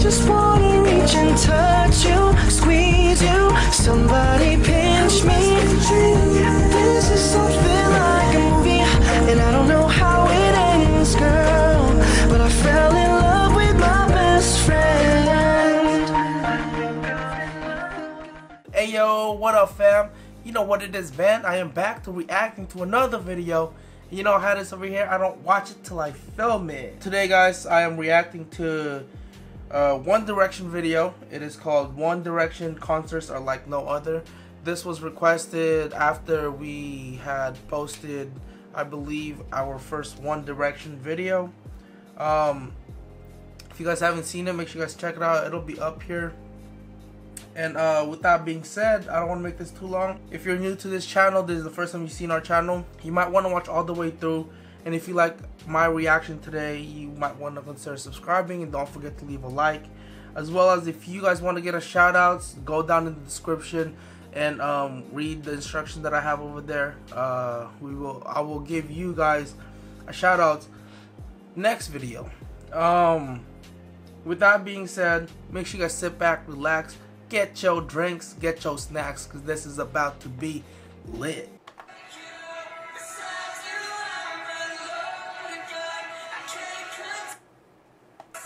just wanna reach and touch you, squeeze you. Somebody pinch me. This is something like a movie, and I don't know how it ends, girl. But I fell in love with my best friend. Hey yo, what up fam? You know what it is, man. I am back to reacting to another video. You know how this over here, I don't watch it till I film it. Today guys, I am reacting to uh, One Direction video. It is called One Direction Concerts Are Like No Other. This was requested after we had posted, I believe, our first One Direction video. Um, if you guys haven't seen it, make sure you guys check it out. It'll be up here. And uh, with that being said, I don't want to make this too long. If you're new to this channel, this is the first time you've seen our channel, you might want to watch all the way through. And if you like my reaction today, you might want to consider subscribing and don't forget to leave a like. As well as if you guys want to get a shout outs, go down in the description and um, read the instructions that I have over there. Uh, we will, I will give you guys a shout out next video. Um, with that being said, make sure you guys sit back, relax, get your drinks, get your snacks, because this is about to be lit.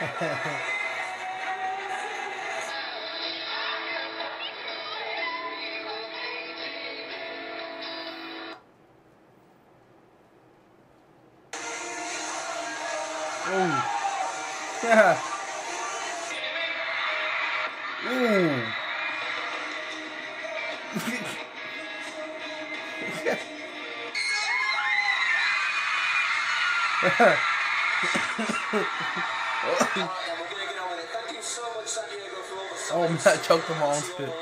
Oh. Yeah. Ooh. Mm. oh man, I choked on my own spit.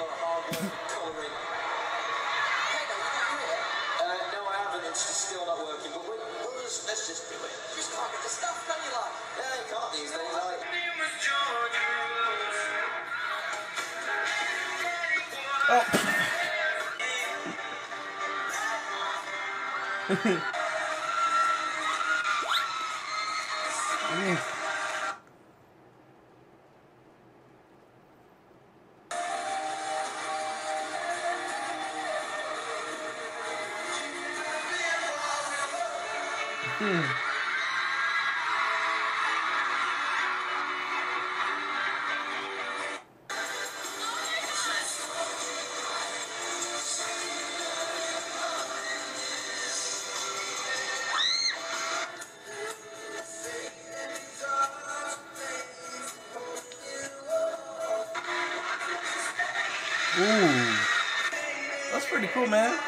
Oh. Ooh. That's pretty cool, man.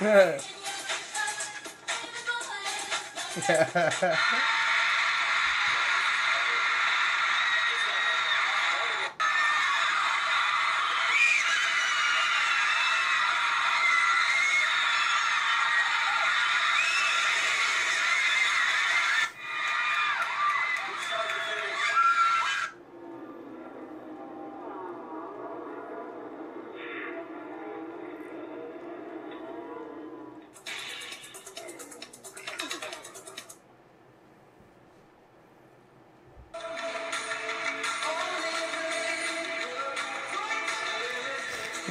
yeah.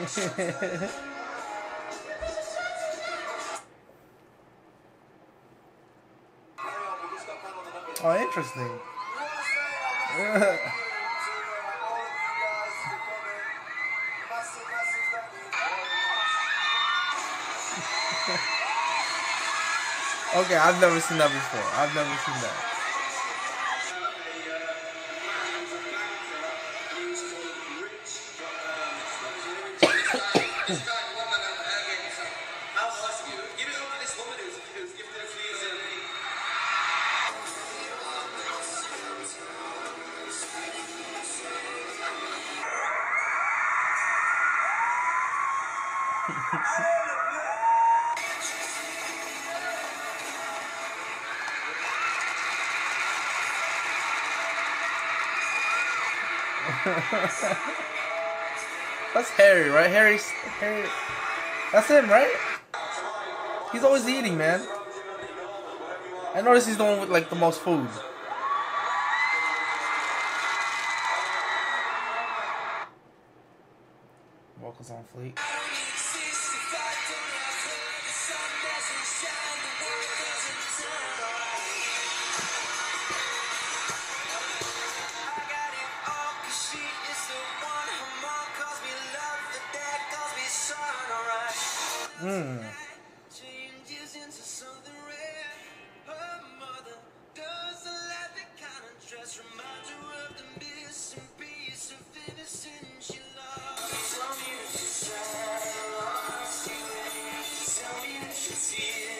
oh, interesting. Okay, I've never seen that before. I've never seen that. That's Harry, right? Harry's Harry. That's him, right? He's always eating, man. I notice he's the one with like the most food. Vocals on fleek. Into something rare. Her mother doesn't like the kind of dress. Reminds her of the missing piece of innocence she. Tell me that she's sad, lost you. Tell me that your tears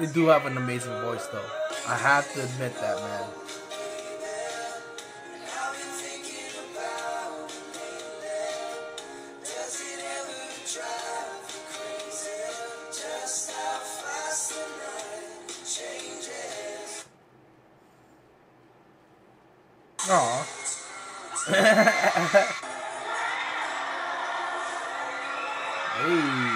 They do have an amazing voice, though. I have to admit that, man. Aw. hey.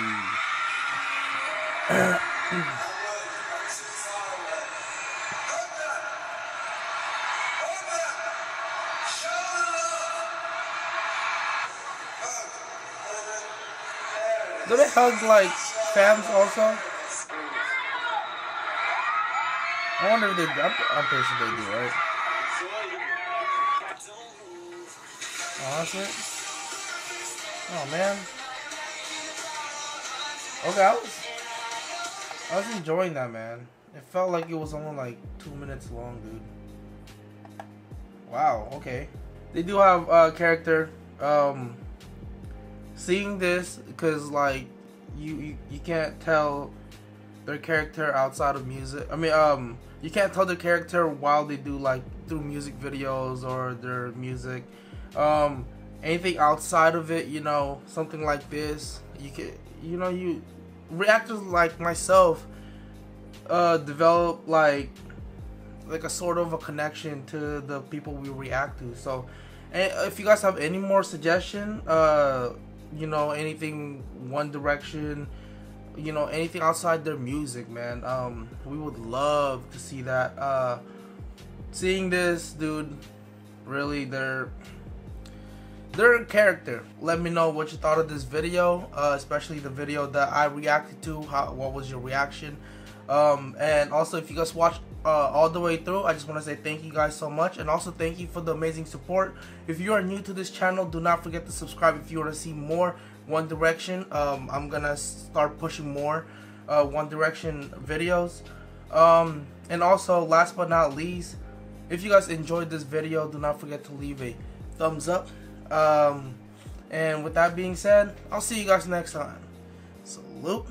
Hug like fans also? I wonder if they. I'm, I'm pretty sure they do, right? Oh, that's it. Oh man. Okay, I was. I was enjoying that, man. It felt like it was only like two minutes long, dude. Wow. Okay. They do have a uh, character. Um, seeing this because like you, you you can't tell their character outside of music. I mean, um, you can't tell their character while they do like through music videos or their music. Um, anything outside of it, you know, something like this, you can, you know, you reactors like myself uh, develop like like a sort of a connection to the people we react to. So, and if you guys have any more suggestion, uh, you know, anything One Direction, you know, anything outside their music, man, um, we would love to see that. Uh, seeing this, dude, really, they're a character. Let me know what you thought of this video, uh, especially the video that I reacted to. How what was your reaction? Um, and also, if you guys watched uh, all the way through, I just want to say thank you guys so much, and also thank you for the amazing support. If you are new to this channel, do not forget to subscribe if you want to see more One Direction. Um, I'm gonna start pushing more uh, One Direction videos. Um, and also, last but not least, if you guys enjoyed this video, do not forget to leave a thumbs up. Um, and with that being said, I'll see you guys next time. Salute.